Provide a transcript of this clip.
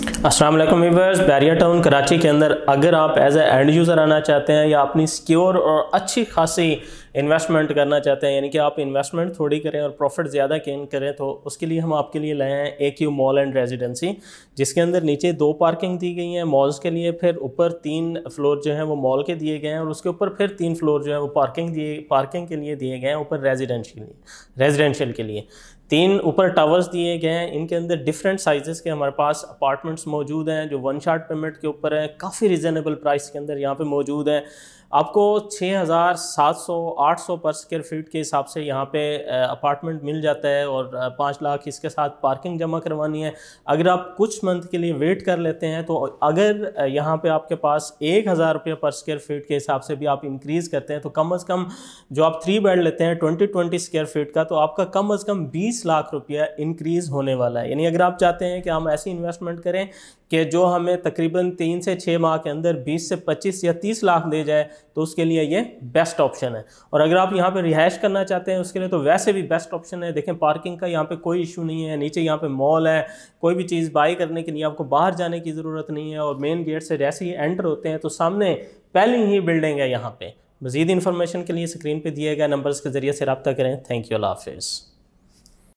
अस्सलाम वालेकुम बैरिया टाउन कराची के अंदर अगर आप एज ए एंड यूज़र आना चाहते हैं या अपनी सिक्योर और अच्छी खासी इन्वेस्टमेंट करना चाहते हैं, यानी कि आप इन्वेस्टमेंट थोड़ी करें और प्रॉफिट ज़्यादा गेन करें तो उसके लिए हम आपके लिए लाए हैं A Q mall and residency जिसके अंदर नीचे दो पार्किंग दी गई हैं मॉल्स के लिए फिर ऊपर तीन फ्लोर जो हैं वो मॉल के दिए गए हैं और उसके ऊपर फिर तीन फ्लोर जो है वो पार्किंग दिए पार्किंग के लिए दिए गए हैं, ऊपर रेजिडेंशियल रेजिडेंशियल के लिए। तीन ऊपर टावर्स दिए गए हैं, इनके अंदर डिफरेंट साइज़ के हमारे पास अपार्टमेंट्स मौजूद हैं, जो वन शार्ट पेमेंट के ऊपर हैं, काफ़ी रिजनेबल प्राइस के अंदर यहाँ पे मौजूद हैं। आपको छः हज़ार सात सौ, आठ सौ पर स्क्वायर फीट के हिसाब से यहाँ पे अपार्टमेंट मिल जाता है और पाँच लाख इसके साथ पार्किंग जमा करवानी है। अगर आप कुछ मंथ के लिए वेट कर लेते हैं तो अगर यहाँ पे आपके पास एक हज़ार रुपये पर स्क्वायर फीट के हिसाब से भी आप इंक्रीज़ करते हैं तो कम अज़ कम जो आप थ्री बेड लेते हैं ट्वेंटी ट्वेंटी स्क्वायर फीट का तो आपका कम अज़ कम बीस लाख रुपया इंक्रीज़ होने वाला है। यानी अगर आप चाहते हैं कि हम ऐसी इन्वेस्टमेंट करें कि जो हमें तकरीबन तीन से छः माह के अंदर बीस से पच्चीस या तीस लाख दे जाए तो उसके लिए ये बेस्ट ऑप्शन है। और अगर आप यहाँ पे रिहाइश करना चाहते हैं, उसके लिए तो वैसे भी बेस्ट ऑप्शन है। देखें पार्किंग का यहाँ पे कोई इशू नहीं है, नीचे यहाँ पे मॉल है, कोई भी चीज़ बाई करने के लिए आपको बाहर जाने की ज़रूरत नहीं है और मेन गेट से जैसे ही एंटर होते हैं तो सामने पहली ही बिल्डिंग है यहाँ पर मज़ीद इन्फॉर्मेशन के लिए स्क्रीन पर दिए गए नंबर्स के ज़रिए से रबता करें। थैंक यू अल्लाह हाफिज़